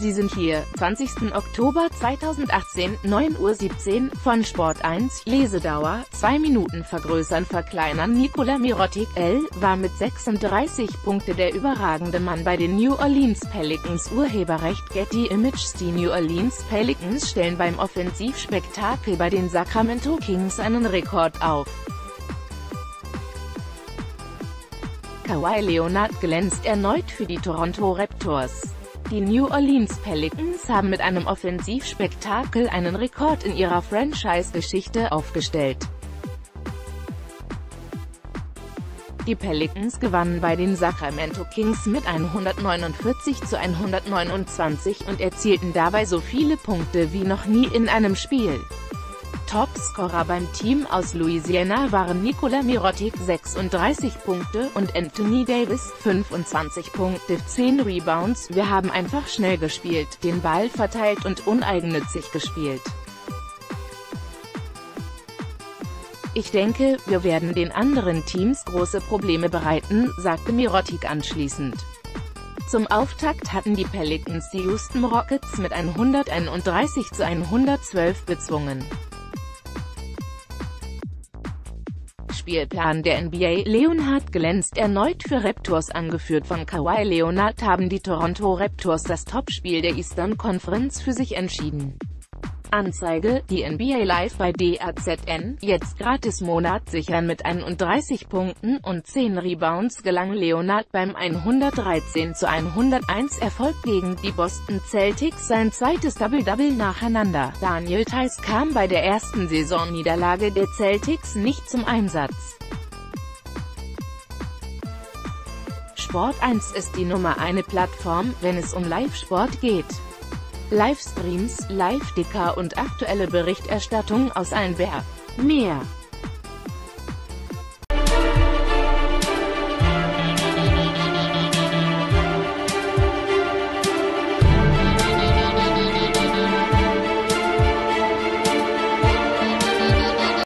Sie sind hier, 20. Oktober 2018, 9.17 Uhr, von Sport 1, Lesedauer, 2 Minuten vergrößern verkleinern Nikola Mirotic, L, war mit 36 Punkte der überragende Mann bei den New Orleans Pelicans Urheberrecht Getty Images Die New Orleans Pelicans stellen beim Offensivspektakel bei den Sacramento Kings einen Rekord auf. Kawhi Leonard glänzt erneut für die Toronto Raptors. Die New Orleans Pelicans haben mit einem Offensivspektakel einen Rekord in ihrer Franchise-Geschichte aufgestellt. Die Pelicans gewannen bei den Sacramento Kings mit 149 zu 129 und erzielten dabei so viele Punkte wie noch nie in einem Spiel. Topscorer beim Team aus Louisiana waren Nikola Mirotic 36 Punkte und Anthony Davis 25 Punkte, 10 Rebounds. Wir haben einfach schnell gespielt, den Ball verteilt und uneigennützig gespielt. Ich denke, wir werden den anderen Teams große Probleme bereiten, sagte Mirotic anschließend. Zum Auftakt hatten die Pelicans die Houston Rockets mit 131 zu 112 bezwungen. Spielplan der NBA Leonhard glänzt erneut für Raptors angeführt von Kawhi Leonard haben die Toronto Raptors das Topspiel der Eastern Conference für sich entschieden. Anzeige, die NBA Live bei DAZN, jetzt gratis Monat sichern mit 31 Punkten und 10 Rebounds gelang Leonard beim 113 zu 101 Erfolg gegen die Boston Celtics sein zweites Double-Double nacheinander. Daniel Theiss kam bei der ersten Saisonniederlage der Celtics nicht zum Einsatz. Sport 1 ist die Nummer 1 Plattform, wenn es um Live-Sport geht. Livestreams, Live-Dicker und aktuelle Berichterstattung aus allen Mehr.